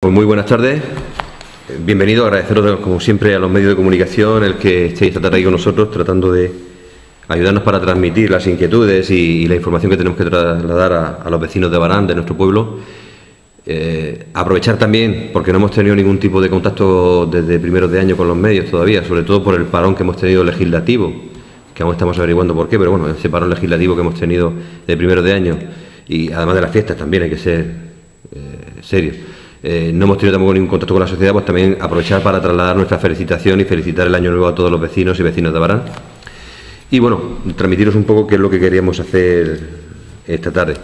Pues muy buenas tardes. Bienvenido, agradeceros como siempre a los medios de comunicación el que estéis esta tarde con nosotros tratando de ayudarnos para transmitir las inquietudes y, la información que tenemos que trasladar a, los vecinos de Barán, de nuestro pueblo. Eh, aprovechar también, porque no hemos tenido ningún tipo de contacto desde primeros de año con los medios todavía, sobre todo por el parón que hemos tenido legislativo, que aún estamos averiguando por qué, pero bueno, ese parón legislativo que hemos tenido de primeros de año y además de las fiestas también hay que ser eh, serios eh, no hemos tenido tampoco ningún contacto con la sociedad, pues también aprovechar para trasladar nuestra felicitación y felicitar el año nuevo a todos los vecinos y vecinos de Barán. Y bueno, transmitiros un poco qué es lo que queríamos hacer esta tarde.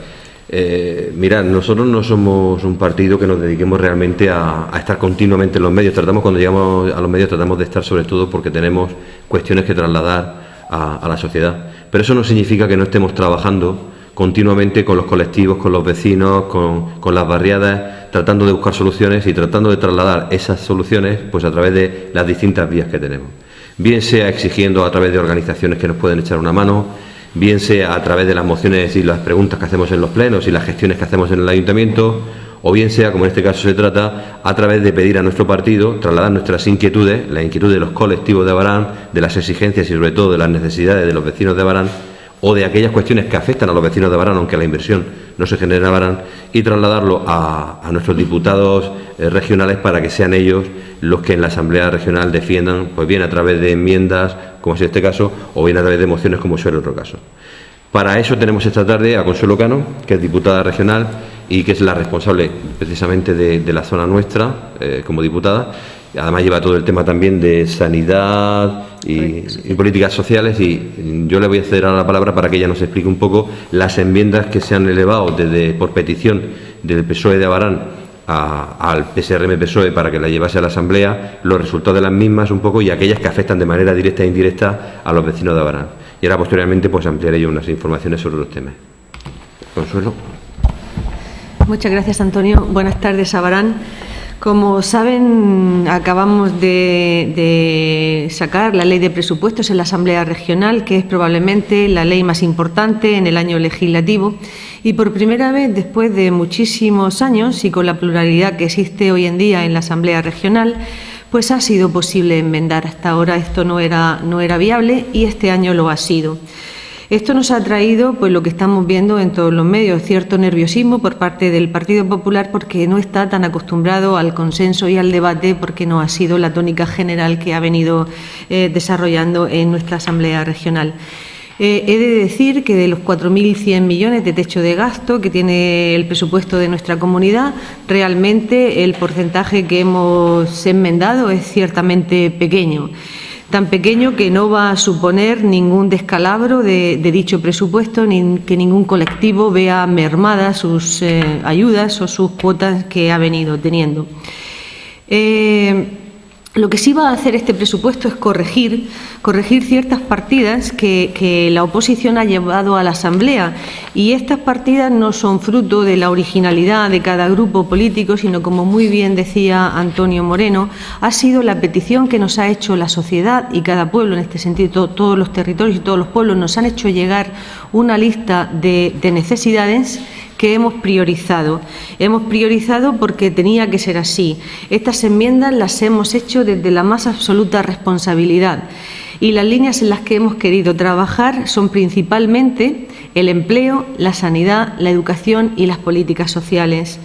Eh, mirad, nosotros no somos un partido que nos dediquemos realmente a, estar continuamente en los medios. Tratamos, cuando llegamos a los medios, tratamos de estar sobre todo porque tenemos cuestiones que trasladar a la sociedad. Pero eso no significa que no estemos trabajando continuamente con los colectivos, con los vecinos, con, las barriadas, tratando de buscar soluciones y tratando de trasladar esas soluciones pues a través de las distintas vías que tenemos. Bien sea exigiendo a través de organizaciones que nos pueden echar una mano, bien sea a través de las mociones y las preguntas que hacemos en los plenos y las gestiones que hacemos en el ayuntamiento, o bien sea, como en este caso se trata, a través de pedir a nuestro partido trasladar nuestras inquietudes, la inquietud de los colectivos de Barán, de las exigencias y sobre todo de las necesidades de los vecinos de Barán, o de aquellas cuestiones que afectan a los vecinos de Barán, aunque la inversión no se genere en Barán, y trasladarlo a, nuestros diputados eh, regionales para que sean ellos los que en la Asamblea Regional defiendan, pues bien a través de enmiendas, como es este caso, o bien a través de mociones, como suele otro caso. Para eso tenemos esta tarde a Consuelo Cano, que es diputada regional y que es la responsable precisamente de, la zona nuestra eh, como diputada. Además lleva todo el tema también de sanidad, y, políticas sociales y yo le voy a ceder ahora la palabra para que ella nos explique un poco las enmiendas que se han elevado desde por petición del PSOE de Abarán al PSRM PSOE para que la llevase a la Asamblea, los resultados de las mismas un poco y aquellas que afectan de manera directa e indirecta a los vecinos de Abarán. Y ahora posteriormente pues ampliaré yo unas informaciones sobre los temas. Consuelo. Muchas gracias Antonio. Buenas tardes Abarán. Como saben, acabamos de, sacar la ley de presupuestos en la Asamblea Regional, que es probablemente la ley más importante en el año legislativo. Y por primera vez, después de muchísimos años y con la pluralidad que existe hoy en día en la Asamblea Regional, pues ha sido posible enmendar. Hasta ahora esto no era, no era viable y este año lo ha sido. Esto nos ha traído pues lo que estamos viendo en todos los medios, cierto nerviosismo por parte del Partido Popular porque no está tan acostumbrado al consenso y al debate porque no ha sido la tónica general que ha venido eh, desarrollando en nuestra Asamblea Regional. Eh, he de decir que de los 4.100 millones de techo de gasto que tiene el presupuesto de nuestra comunidad, realmente el porcentaje que hemos enmendado es ciertamente pequeño tan pequeño que no va a suponer ningún descalabro de, dicho presupuesto ni que ningún colectivo vea mermadas sus eh, ayudas o sus cuotas que ha venido teniendo. Eh, lo que sí va a hacer este presupuesto es corregir, corregir ciertas partidas que, la oposición ha llevado a la Asamblea. Y estas partidas no son fruto de la originalidad de cada grupo político, sino, como muy bien decía Antonio Moreno, ha sido la petición que nos ha hecho la sociedad y cada pueblo, en este sentido, todos los territorios y todos los pueblos, nos han hecho llegar una lista de necesidades que hemos priorizado. Hemos priorizado porque tenía que ser así. Estas enmiendas las hemos hecho desde la más absoluta responsabilidad y las líneas en las que hemos querido trabajar son principalmente el empleo, la sanidad, la educación y las políticas sociales.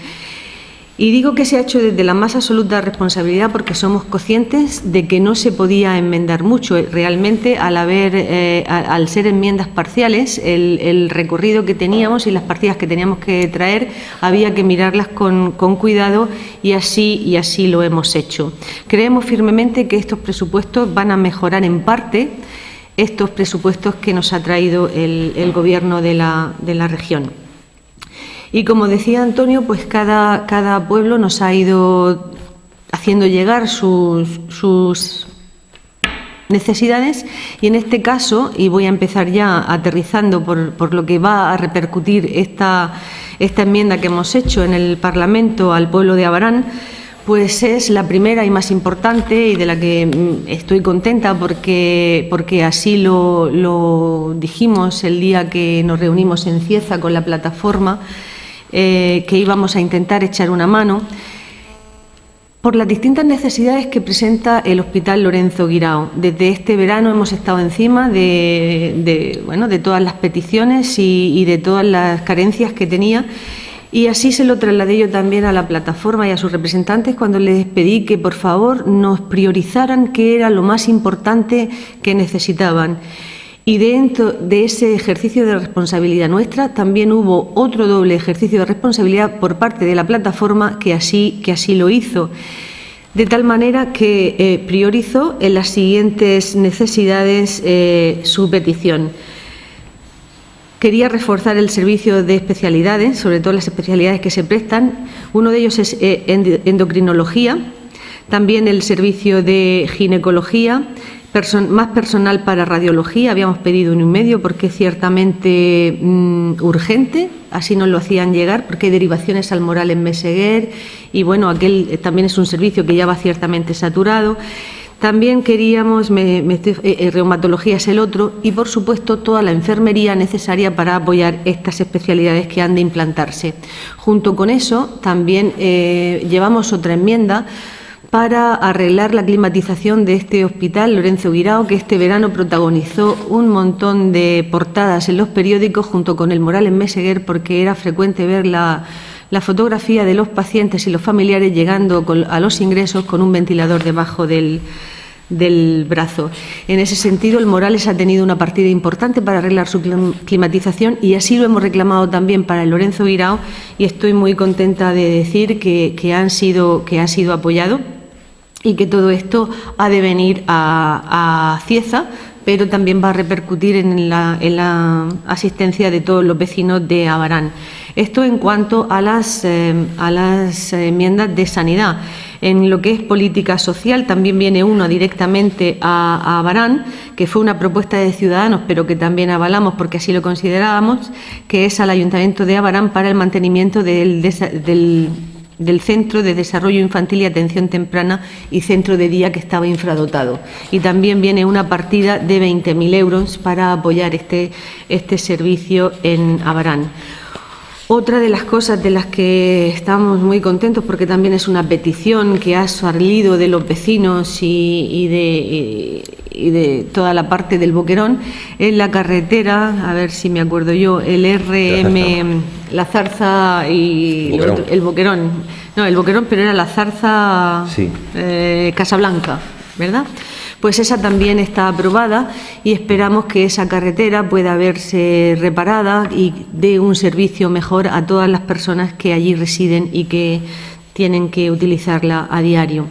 Y digo que se ha hecho desde la más absoluta responsabilidad porque somos conscientes de que no se podía enmendar mucho. Realmente, al, haber, eh, al ser enmiendas parciales, el, recorrido que teníamos y las partidas que teníamos que traer había que mirarlas con, cuidado y así, y así lo hemos hecho. Creemos firmemente que estos presupuestos van a mejorar en parte estos presupuestos que nos ha traído el, Gobierno de la, de la región. Y como decía Antonio, pues cada, cada pueblo nos ha ido haciendo llegar sus, sus necesidades. Y en este caso, y voy a empezar ya aterrizando por, por lo que va a repercutir esta, esta enmienda que hemos hecho en el Parlamento al pueblo de Abarán, pues es la primera y más importante y de la que mm, estoy contenta porque, porque así lo, lo dijimos el día que nos reunimos en Cieza con la plataforma eh, que íbamos a intentar echar una mano. por las distintas necesidades que presenta el Hospital Lorenzo Guirao. Desde este verano hemos estado encima de, bueno, de todas las peticiones y, de todas las carencias que tenía. Y así se lo trasladé yo también a la plataforma y a sus representantes cuando les pedí que por favor nos priorizaran qué era lo más importante que necesitaban. Y dentro de ese ejercicio de responsabilidad nuestra también hubo otro doble ejercicio de responsabilidad por parte de la plataforma que así, que así lo hizo. De tal manera que eh, priorizó en las siguientes necesidades eh, su petición. Quería reforzar el servicio de especialidades, sobre todo las especialidades que se prestan. Uno de ellos es eh, endocrinología, también el servicio de ginecología, más personal para radiología, habíamos pedido un y medio porque es ciertamente mm, urgente, así nos lo hacían llegar, porque hay derivaciones al moral en Meseguer y bueno, aquel eh, también es un servicio que ya va ciertamente saturado. También queríamos, me, eh, eh, reumatología es el otro, y por supuesto toda la enfermería necesaria para apoyar estas especialidades que han de implantarse. Junto con eso, también llevamos otra enmienda para arreglar la climatización de este hospital Lorenzo Guirao, que este verano protagonizó un montón de portadas en los periódicos junto con el Moral en Meseguer, porque era frecuente ver la, fotografía de los pacientes y los familiares llegando a los ingresos con un ventilador debajo del, del brazo. En ese sentido, el Morales ha tenido una partida importante para arreglar su climatización y así lo hemos reclamado también para el Lorenzo Guirao y estoy muy contenta de decir que, que han sido, que ha sido apoyado y que todo esto ha de venir a, Cieza, pero también va a repercutir en la, asistencia de todos los vecinos de Abarán. Esto en cuanto a las, eh, a las enmiendas de sanidad. En lo que es política social también viene uno directamente a, Abarán, que fue una propuesta de Ciudadanos, pero que también avalamos porque así lo considerábamos, que es al Ayuntamiento de Abarán para el mantenimiento del, del del Centro de Desarrollo Infantil y Atención Temprana y Centro de Día que estaba infradotado. Y también viene una partida de 20.000 euros para apoyar este, este servicio en Abarán. Otra de las cosas de las que estamos muy contentos, porque también es una petición que ha salido de los vecinos y, de, y, de, toda la parte del Boquerón, es la carretera, a ver si me acuerdo yo, el RM, la Zarza y el Boquerón. No, el Boquerón, pero era la Zarza eh, Casablanca, ¿verdad? pues esa también está aprobada y esperamos que esa carretera pueda verse reparada y dé un servicio mejor a todas las personas que allí residen y que tienen que utilizarla a diario.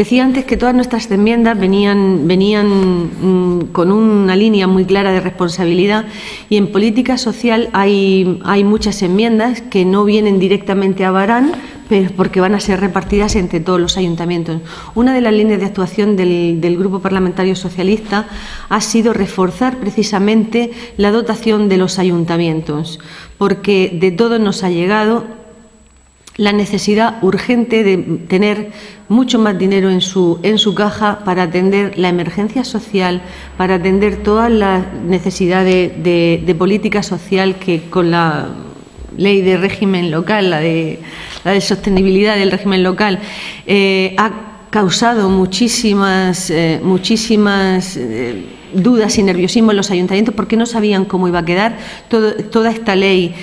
Decía antes que todas nuestras enmiendas venían, mm, con una línea muy clara de responsabilidad y en política social hay, hay muchas enmiendas que no vienen directamente a Barán, porque van a ser repartidas entre todos los ayuntamientos. Una de las líneas de actuación del, del, Grupo Parlamentario Socialista ha sido reforzar precisamente la dotación de los ayuntamientos, porque de todo nos ha llegado la necesidad urgente de tener mucho más dinero en su, en su caja para atender la emergencia social, para atender todas las necesidades de, política social que con la ley de régimen local, la de, la de sostenibilidad del régimen local, eh, ha causado muchísimas, eh, muchísimas eh, dudas y nerviosismo en los ayuntamientos porque no sabían cómo iba a quedar toda esta ley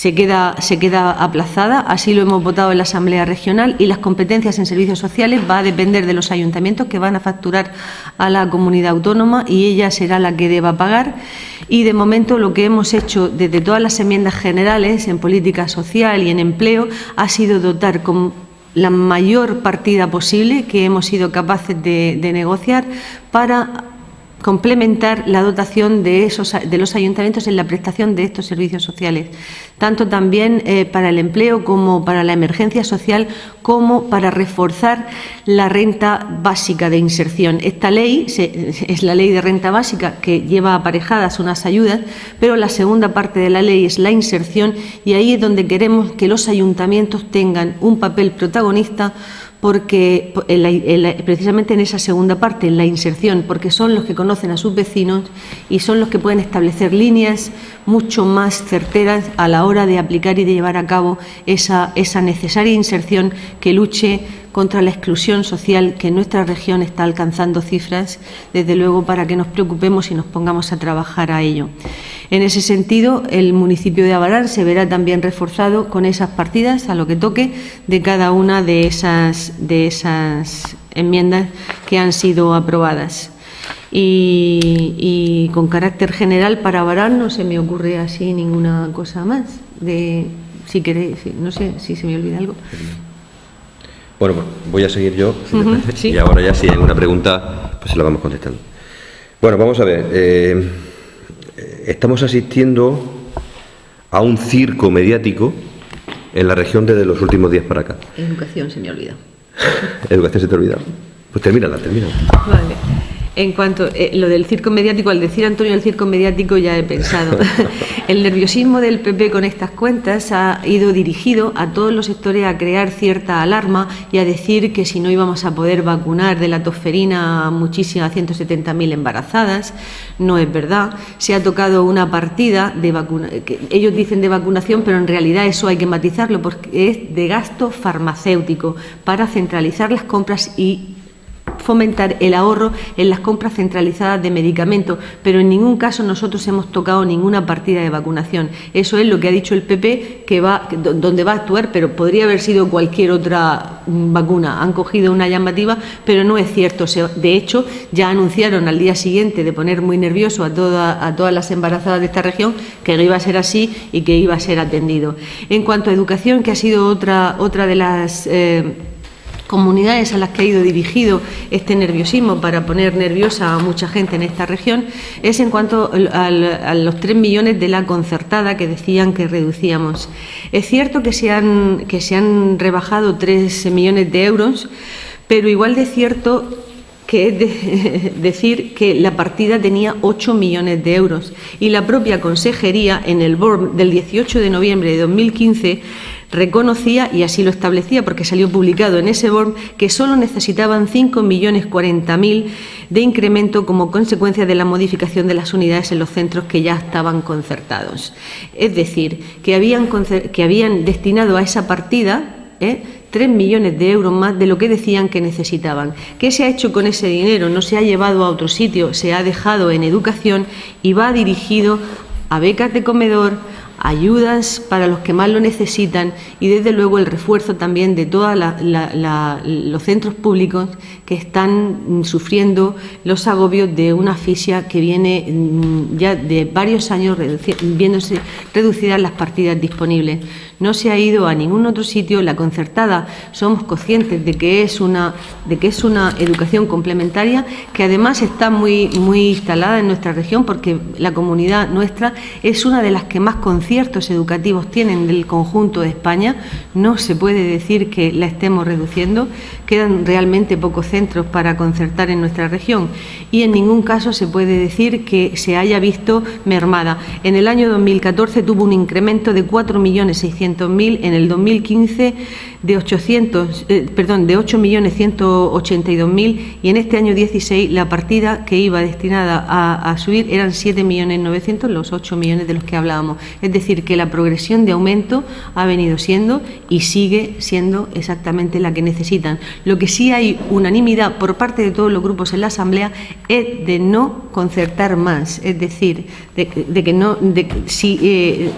se queda, se queda aplazada, así lo hemos votado en la Asamblea Regional y las competencias en servicios sociales va a depender de los ayuntamientos que van a facturar a la comunidad autónoma y ella será la que deba pagar. Y de momento lo que hemos hecho desde todas las enmiendas generales en política social y en empleo ha sido dotar con la mayor partida posible que hemos sido capaces de, de negociar para complementar la dotación de, esos, de los ayuntamientos en la prestación de estos servicios sociales, tanto también eh, para el empleo como para la emergencia social, como para reforzar la renta básica de inserción. Esta ley es la ley de renta básica que lleva aparejadas unas ayudas, pero la segunda parte de la ley es la inserción y ahí es donde queremos que los ayuntamientos tengan un papel protagonista porque precisamente en esa segunda parte, en la inserción, porque son los que conocen a sus vecinos y son los que pueden establecer líneas mucho más certeras a la hora de aplicar y de llevar a cabo esa, esa necesaria inserción que luche contra la exclusión social que en nuestra región está alcanzando cifras, desde luego para que nos preocupemos y nos pongamos a trabajar a ello. En ese sentido, el municipio de Abarán se verá también reforzado con esas partidas a lo que toque de cada una de esas, de esas enmiendas que han sido aprobadas. Y, con carácter general para Abarán no se me ocurre así ninguna cosa más. De, si queréis, no sé si se me olvida algo. Bueno, pues voy a seguir yo. Y ahora ya si hay alguna pregunta, pues se la vamos contestando. Bueno, vamos a ver. Eh, estamos asistiendo a un circo mediático en la región desde los últimos días para acá. Educación se me olvida. Educación se te olvida. Pues termínala, termínala. Vale. En cuanto a eh, lo del circo mediático, al decir Antonio el circo mediático ya he pensado. el nerviosismo del PP con estas cuentas ha ido dirigido a todos los sectores a crear cierta alarma y a decir que si no íbamos a poder vacunar de la tosferina a muchísimas 170.000 embarazadas. No es verdad. Se ha tocado una partida de vacunación, ellos dicen de vacunación, pero en realidad eso hay que matizarlo porque es de gasto farmacéutico para centralizar las compras y fomentar el ahorro en las compras centralizadas de medicamentos, pero en ningún caso nosotros hemos tocado ninguna partida de vacunación. Eso es lo que ha dicho el PP, que va, donde va a actuar, pero podría haber sido cualquier otra mm, vacuna. Han cogido una llamativa, pero no es cierto. De hecho, ya anunciaron al día siguiente de poner muy nervioso a, a todas las embarazadas de esta región que no iba a ser así y que iba a ser atendido. En cuanto a educación, que ha sido otra, otra de las... Eh, comunidades a las que ha ido dirigido este nerviosismo para poner nerviosa a mucha gente en esta región es en cuanto a los 3 millones de la concertada que decían que reducíamos. Es cierto que se han, que se han rebajado 3 millones de euros, pero igual de cierto que es decir que la partida tenía 8 millones de euros y la propia consejería en el BORM del 18 de noviembre de 2015 reconocía, y así lo establecía porque salió publicado en ese BORM, que solo necesitaban 5.040.000 de incremento como consecuencia de la modificación de las unidades en los centros que ya estaban concertados. Es decir, que habían, que habían destinado a esa partida ¿eh? 3 millones de euros más de lo que decían que necesitaban. ¿Qué se ha hecho con ese dinero? No se ha llevado a otro sitio, se ha dejado en educación y va dirigido a becas de comedor, ayudas para los que más lo necesitan y desde luego el refuerzo también de todos los centros públicos que están sufriendo los agobios de una asfixia que viene mm, ya de varios años viéndose reducidas las partidas disponibles. No se ha ido a ningún otro sitio, la concertada somos conscientes de que es una, de que es una educación complementaria que además está muy, muy instalada en nuestra región porque la comunidad nuestra es una de las que más conciertos educativos tienen del conjunto de España. No se puede decir que la estemos reduciendo, quedan realmente pocos centros para concertar en nuestra región y en ningún caso se puede decir que se haya visto mermada. En el año 2014 tuvo un incremento de 4.600.000 en el 2015 de 800, eh, perdón, de 8.182.000 y en este año 16 la partida que iba destinada a, subir eran 7.900.000, los 8 millones de los que hablábamos. Es decir, que la progresión de aumento ha venido siendo y sigue siendo exactamente la que necesitan. Lo que sí hay unanimidad por parte de todos los grupos en la Asamblea es de no concertar más, es decir, de, que no, de, si eh,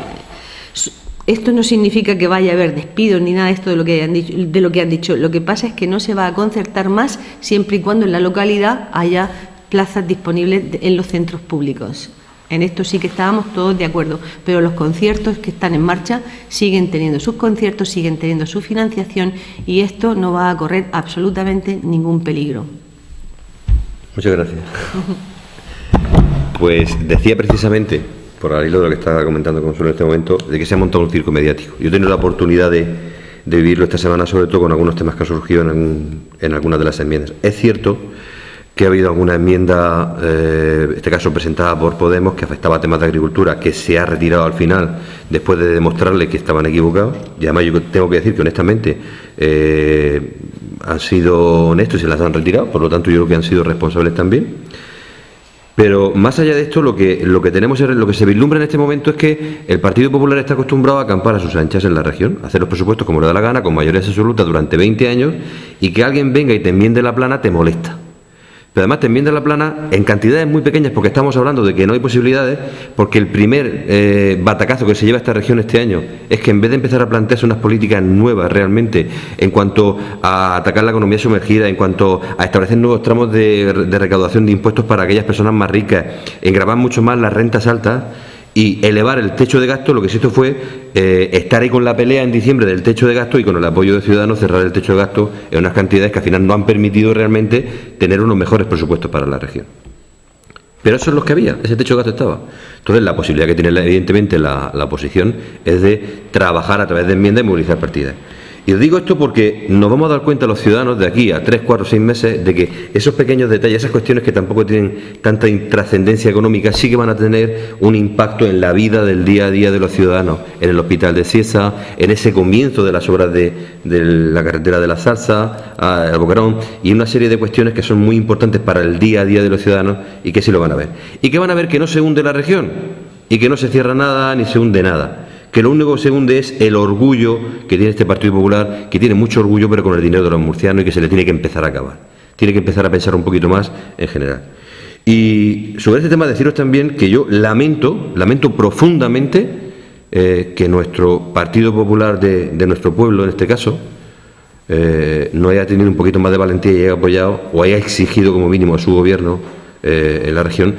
esto no significa que vaya a haber despidos ni nada de esto de lo, que han dicho, de lo que han dicho. Lo que pasa es que no se va a concertar más siempre y cuando en la localidad haya plazas disponibles en los centros públicos. En esto sí que estábamos todos de acuerdo, pero los conciertos que están en marcha siguen teniendo sus conciertos, siguen teniendo su financiación y esto no va a correr absolutamente ningún peligro. Muchas gracias. Pues decía precisamente por al hilo de lo que está comentando Consuelo en este momento, de que se ha montado un circo mediático. Yo he tenido la oportunidad de, vivirlo esta semana, sobre todo con algunos temas que han surgido en, algunas de las enmiendas. Es cierto que ha habido alguna enmienda, eh, en este caso presentada por Podemos, que afectaba a temas de agricultura, que se ha retirado al final después de demostrarle que estaban equivocados. Y además yo tengo que decir que honestamente eh, han sido honestos y se las han retirado, por lo tanto yo creo que han sido responsables también. Pero más allá de esto, lo que, lo que tenemos, lo que se vislumbra en este momento es que el Partido Popular está acostumbrado a acampar a sus anchas en la región, hacer los presupuestos como le da la gana, con mayoría absoluta durante 20 años, Y que alguien venga y te enmiende la plana te molesta. Pero además te enmienda la plana en cantidades muy pequeñas, porque estamos hablando de que no hay posibilidades, porque el primer eh, batacazo que se lleva a esta región este año es que en vez de empezar a plantearse unas políticas nuevas realmente en cuanto a atacar la economía sumergida, en cuanto a establecer nuevos tramos de, de recaudación de impuestos para aquellas personas más ricas, en grabar mucho más las rentas altas, y elevar el techo de gasto, lo que se hizo fue eh, estar ahí con la pelea en diciembre del techo de gasto y con el apoyo de Ciudadanos cerrar el techo de gasto en unas cantidades que al final no han permitido realmente tener unos mejores presupuestos para la región. Pero eso es lo que había, ese techo de gasto estaba. Entonces, la posibilidad que tiene evidentemente la, la oposición es de trabajar a través de enmiendas y movilizar partidas. Y os digo esto porque nos vamos a dar cuenta los ciudadanos de aquí a tres, cuatro, seis meses de que esos pequeños detalles, esas cuestiones que tampoco tienen tanta trascendencia económica, sí que van a tener un impacto en la vida del día a día de los ciudadanos, en el hospital de Ciesa, en ese comienzo de las obras de, la carretera de la Salsa, al Boquerón, y una serie de cuestiones que son muy importantes para el día a día de los ciudadanos y que sí lo van a ver. Y que van a ver que no se hunde la región y que no se cierra nada ni se hunde nada que lo único que se hunde es el orgullo que tiene este Partido Popular, que tiene mucho orgullo, pero con el dinero de los murcianos y que se le tiene que empezar a acabar. Tiene que empezar a pensar un poquito más en general. Y sobre este tema deciros también que yo lamento, lamento profundamente eh, que nuestro Partido Popular de, nuestro pueblo, en este caso, eh, no haya tenido un poquito más de valentía y haya apoyado o haya exigido como mínimo a su gobierno eh, en la región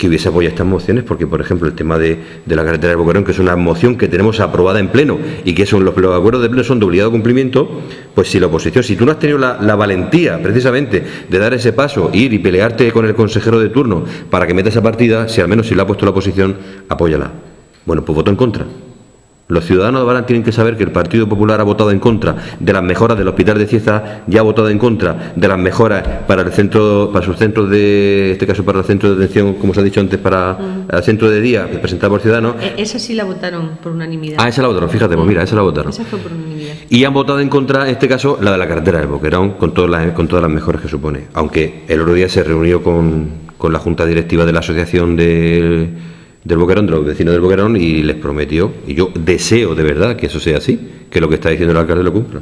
que hubiese apoyado estas mociones, porque, por ejemplo, el tema de, la carretera de Boquerón, que es una moción que tenemos aprobada en pleno y que son los, acuerdos de pleno son de obligado cumplimiento, pues si la oposición, si tú no has tenido la, valentía, precisamente, de dar ese paso, ir y pelearte con el consejero de turno para que meta esa partida, si al menos si la ha puesto la oposición, apóyala. Bueno, pues voto en contra. Los ciudadanos de Barán tienen que saber que el Partido Popular ha votado en contra de las mejoras del Hospital de Cieza, ya ha votado en contra de las mejoras para el centro, para sus centros de, este caso para el centro de atención, como se ha dicho antes, para el centro de día presentado por Ciudadanos. E, esa sí la votaron por unanimidad. Ah, esa la votaron, fíjate, pues mira, esa la votaron. Esa fue por unanimidad. Y han votado en contra, en este caso, la de la carretera de Boquerón, con todas las, con todas las mejoras que supone. Aunque el otro día se reunió con, con la Junta Directiva de la Asociación de del Boquerón, de los vecinos del Boquerón, y les prometió, y yo deseo de verdad que eso sea así, que lo que está diciendo el alcalde lo cumpla.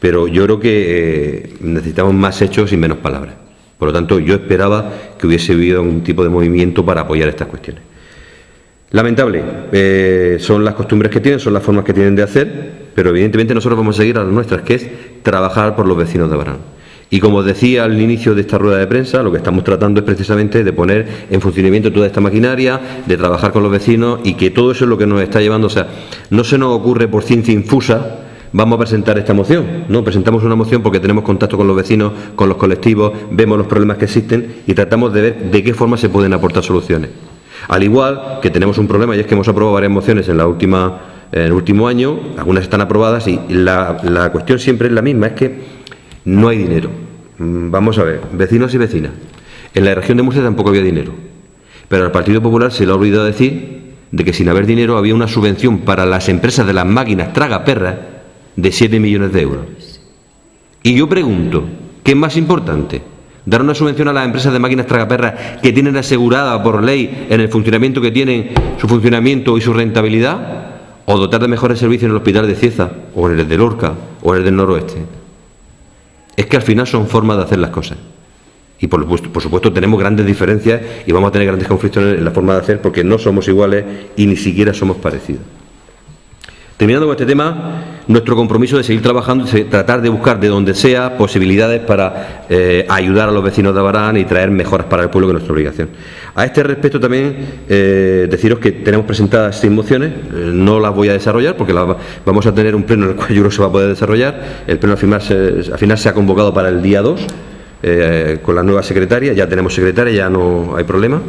Pero yo creo que eh, necesitamos más hechos y menos palabras. Por lo tanto, yo esperaba que hubiese habido algún tipo de movimiento para apoyar estas cuestiones. Lamentable, eh, son las costumbres que tienen, son las formas que tienen de hacer, pero evidentemente nosotros vamos a seguir a las nuestras, que es trabajar por los vecinos de Barán. Y como decía al inicio de esta rueda de prensa, lo que estamos tratando es precisamente de poner en funcionamiento toda esta maquinaria, de trabajar con los vecinos y que todo eso es lo que nos está llevando. O sea, no se nos ocurre por ciencia infusa vamos a presentar esta moción. No, presentamos una moción porque tenemos contacto con los vecinos, con los colectivos, vemos los problemas que existen y tratamos de ver de qué forma se pueden aportar soluciones. Al igual que tenemos un problema y es que hemos aprobado varias mociones en la última en el último año, algunas están aprobadas y la, la cuestión siempre es la misma, es que no hay dinero. Mm, vamos a ver, vecinos y vecinas. En la región de Murcia tampoco había dinero. Pero al Partido Popular se le ha olvidado decir de que sin haber dinero había una subvención para las empresas de las máquinas tragaperras de 7 millones de euros. Y yo pregunto, ¿qué es más importante? ¿Dar una subvención a las empresas de máquinas tragaperras que tienen asegurada por ley en el funcionamiento que tienen, su funcionamiento y su rentabilidad? ¿O dotar de mejores servicios en el hospital de Cieza, o en el de Lorca, o en el del noroeste? Es que al final son formas de hacer las cosas. Y por, supuesto tenemos grandes diferencias y vamos a tener grandes conflictos en la forma de hacer porque no somos iguales y ni siquiera somos parecidos. Terminando con este tema, nuestro compromiso de seguir trabajando y tratar de buscar de donde sea posibilidades para eh, ayudar a los vecinos de Abarán y traer mejoras para el pueblo, que es nuestra obligación. A este respecto también eh, deciros que tenemos presentadas seis mociones, eh, no las voy a desarrollar porque vamos a tener un pleno en el cual yo creo que se va a poder desarrollar. El pleno al final se, al final se ha convocado para el día 2 con la nueva secretaria, ya tenemos secretaria, ya no hay problema.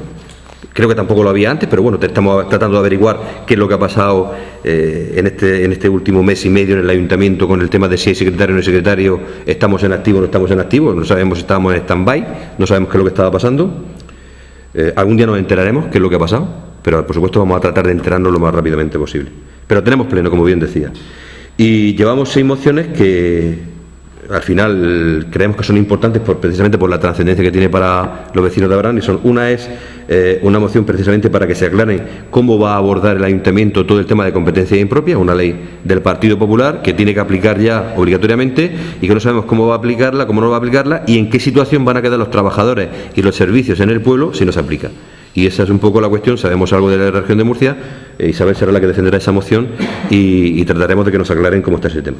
Creo que tampoco lo había antes, pero bueno, estamos tratando de averiguar qué es lo que ha pasado eh, en, este, en este último mes y medio en el ayuntamiento con el tema de si hay secretario o no hay secretario, estamos en activo o no estamos en activo, no sabemos si estábamos en stand-by, no sabemos qué es lo que estaba pasando. Eh, algún día nos enteraremos qué es lo que ha pasado, pero por supuesto vamos a tratar de enterarnos lo más rápidamente posible. Pero tenemos pleno, como bien decía. Y llevamos seis mociones que al final creemos que son importantes por, precisamente por la trascendencia que tiene para los vecinos de Abraham y son una es eh, una moción precisamente para que se aclare cómo va a abordar el ayuntamiento todo el tema de competencia impropia, una ley del Partido Popular que tiene que aplicar ya obligatoriamente y que no sabemos cómo va a aplicarla, cómo no va a aplicarla y en qué situación van a quedar los trabajadores y los servicios en el pueblo si no se aplica. Y esa es un poco la cuestión, sabemos algo de la región de Murcia, eh, Isabel será la que defenderá esa moción y trataremos de que nos aclaren cómo está ese tema.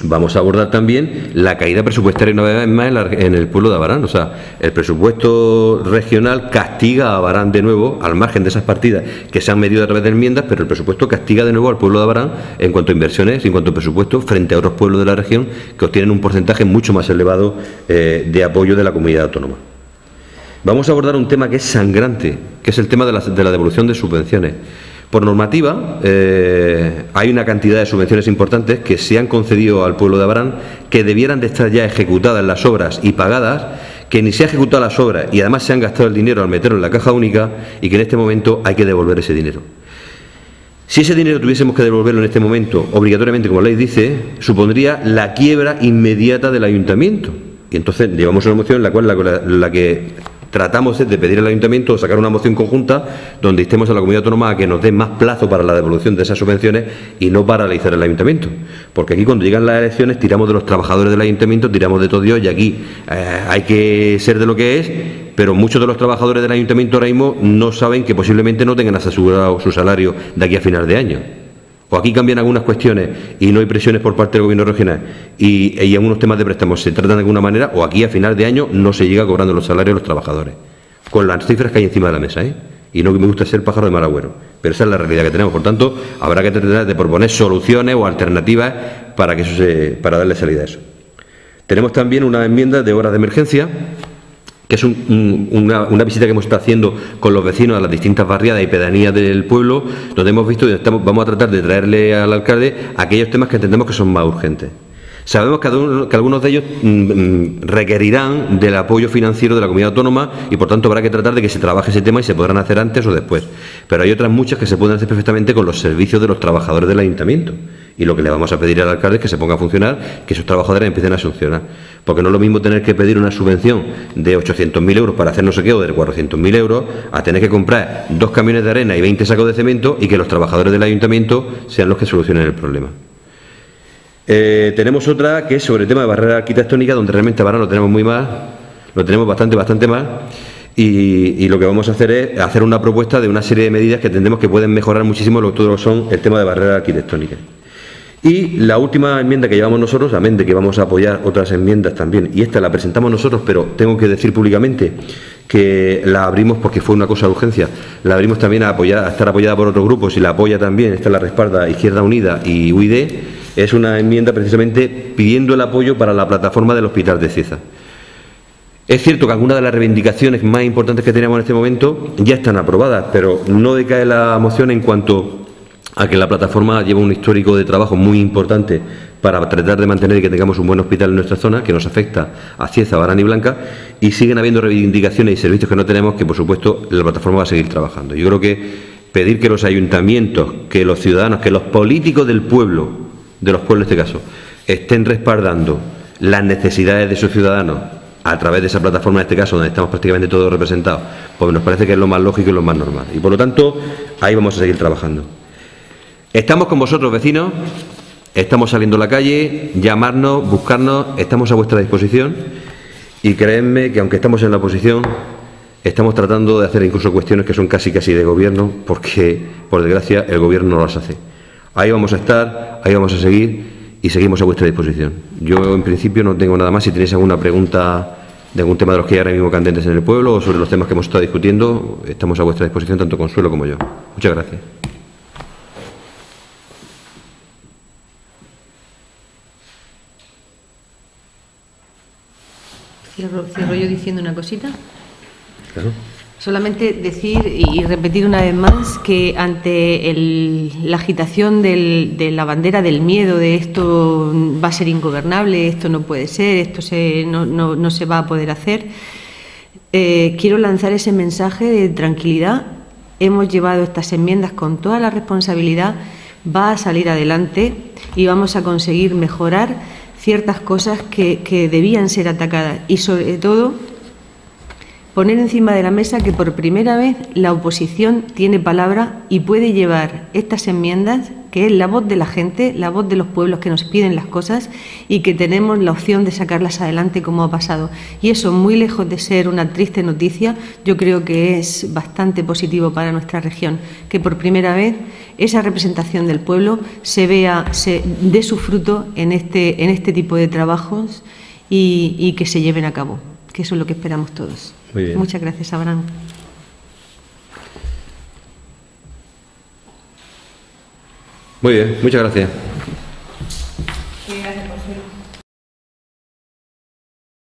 Vamos a abordar también la caída presupuestaria una vez más en, el pueblo de Abarán. O sea, el presupuesto regional castiga a Abarán de nuevo, al margen de esas partidas que se han medido a través de enmiendas, pero el presupuesto castiga de nuevo al pueblo de Abarán en cuanto a inversiones en cuanto a presupuesto frente a otros pueblos de la región que obtienen un porcentaje mucho más elevado eh, de apoyo de la comunidad autónoma. Vamos a abordar un tema que es sangrante, que es el tema de la devolución de subvenciones. Por normativa, eh, hay una cantidad de subvenciones importantes que se han concedido al pueblo de Abrán que debieran de estar ya ejecutadas las obras y pagadas, que ni se ha ejecutado las obras y además se han gastado el dinero al meterlo en la caja única y que en este momento hay que devolver ese dinero. Si ese dinero tuviésemos que devolverlo en este momento, obligatoriamente, como la ley dice, supondría la quiebra inmediata del ayuntamiento. Y entonces llevamos una moción en la cual la que tratamos de pedir al ayuntamiento sacar una moción conjunta donde instemos a la comunidad autónoma a que nos dé más plazo para la devolución de esas subvenciones y no paralizar el ayuntamiento. Porque aquí cuando llegan las elecciones tiramos de los trabajadores del ayuntamiento, tiramos de todo Dios y aquí eh, hay que ser de lo que es, pero muchos de los trabajadores del ayuntamiento ahora mismo no saben que posiblemente no tengan asegurado su salario de aquí a final de año o aquí cambian algunas cuestiones y no hay presiones por parte del gobierno regional y, y algunos temas de préstamos se tratan de alguna manera, o aquí a final de año no se llega cobrando los salarios de los trabajadores, con las cifras que hay encima de la mesa, ¿eh? Y no me gusta ser pájaro de mal agüero, pero esa es la realidad que tenemos. Por tanto, habrá que tratar de proponer soluciones o alternativas para, que eso se, para darle salida a eso. Tenemos también una enmienda de horas de emergencia que es una, visita que hemos estado haciendo con los vecinos a las distintas barriadas y pedanías del pueblo, donde hemos visto y estamos, vamos a tratar de traerle al alcalde aquellos temas que entendemos que son más urgentes. Sabemos que, algunos de ellos mm, mm, requerirán del apoyo financiero de la comunidad autónoma y por tanto habrá que tratar de que se trabaje ese tema y se podrán hacer antes o después. Pero hay otras muchas que se pueden hacer perfectamente con los servicios de los trabajadores del ayuntamiento. Y lo que le vamos a pedir al alcalde es que se ponga a funcionar, que esos trabajadores empiecen a funcionar. Porque no es lo mismo tener que pedir una subvención de 800.000 euros para hacer no sé qué o de 400.000 euros a tener que comprar dos camiones de arena y 20 sacos de cemento y que los trabajadores del ayuntamiento sean los que solucionen el problema. Eh, tenemos otra que es sobre el tema de barrera arquitectónica, donde realmente ahora lo tenemos muy mal, lo tenemos bastante, bastante mal. Y, lo que vamos a hacer es hacer una propuesta de una serie de medidas que entendemos que pueden mejorar muchísimo lo que todos son el tema de barrera arquitectónica. Y la última enmienda que llevamos nosotros, amén de que vamos a apoyar otras enmiendas también, y esta la presentamos nosotros, pero tengo que decir públicamente que la abrimos porque fue una cosa de urgencia, la abrimos también a, apoyar, a estar apoyada por otros grupos y la apoya también, esta la respalda Izquierda Unida y UID, es una enmienda precisamente pidiendo el apoyo para la plataforma del Hospital de Cieza. Es cierto que algunas de las reivindicaciones más importantes que tenemos en este momento ya están aprobadas, pero no decae la moción en cuanto a que la plataforma lleva un histórico de trabajo muy importante para tratar de mantener y que tengamos un buen hospital en nuestra zona, que nos afecta a Cieza, Barán y Blanca, y siguen habiendo reivindicaciones y servicios que no tenemos, que por supuesto la plataforma va a seguir trabajando. Yo creo que pedir que los ayuntamientos, que los ciudadanos, que los políticos del pueblo, de los pueblos en este caso, estén respaldando las necesidades de sus ciudadanos a través de esa plataforma, en este caso, donde estamos prácticamente todos representados, pues nos parece que es lo más lógico y lo más normal. Y por lo tanto, ahí vamos a seguir trabajando. Estamos con vosotros, vecinos, estamos saliendo a la calle, llamarnos, buscarnos, estamos a vuestra disposición y creedme que aunque estamos en la oposición, estamos tratando de hacer incluso cuestiones que son casi casi de gobierno, porque por desgracia el gobierno no las hace. Ahí vamos a estar, ahí vamos a seguir y seguimos a vuestra disposición. Yo en principio no tengo nada más. Si tenéis alguna pregunta de algún tema de los que hay ahora mismo candentes en el pueblo o sobre los temas que hemos estado discutiendo, estamos a vuestra disposición, tanto Consuelo como yo. Muchas gracias. Cierro, yo diciendo una cosita. Solamente decir y repetir una vez más que ante la agitación de la bandera del miedo, de esto va a ser ingobernable, esto no puede ser, esto no, se va a poder hacer, eh, quiero lanzar ese mensaje de tranquilidad. Hemos llevado estas enmiendas con toda la responsabilidad, va a salir adelante y vamos a conseguir mejorar ciertas cosas que, que debían ser atacadas y sobre todo poner encima de la mesa que por primera vez la oposición tiene palabra y puede llevar estas enmiendas, que es la voz de la gente, la voz de los pueblos que nos piden las cosas y que tenemos la opción de sacarlas adelante como ha pasado. Y eso, muy lejos de ser una triste noticia, yo creo que es bastante positivo para nuestra región, que por primera vez esa representación del pueblo se vea, se dé su fruto en este, en este tipo de trabajos y, y que se lleven a cabo, que eso es lo que esperamos todos. Muy bien. Muchas gracias, Abraham. Muy bien, muchas gracias.